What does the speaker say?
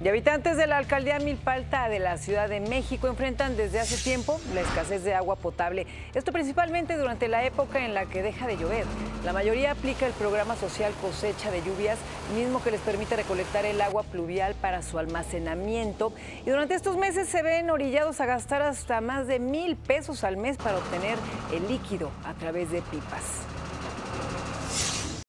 Y habitantes de la alcaldía Milpalta de la Ciudad de México enfrentan desde hace tiempo la escasez de agua potable. Esto principalmente durante la época en la que deja de llover. La mayoría aplica el programa social cosecha de lluvias, mismo que les permite recolectar el agua pluvial para su almacenamiento. Y durante estos meses se ven orillados a gastar hasta más de mil pesos al mes para obtener el líquido a través de pipas.